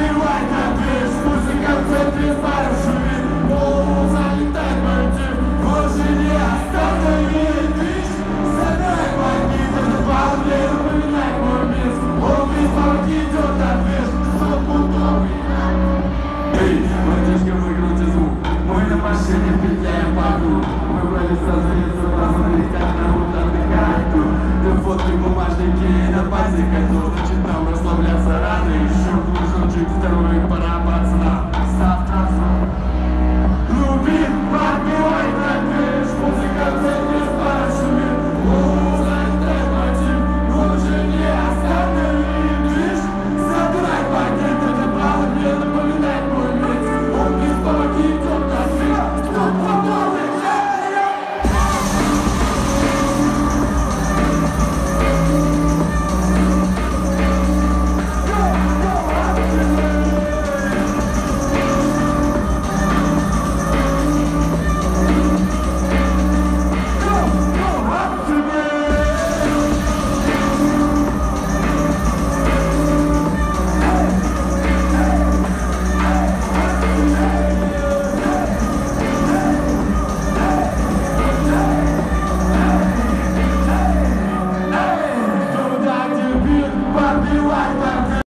Everybody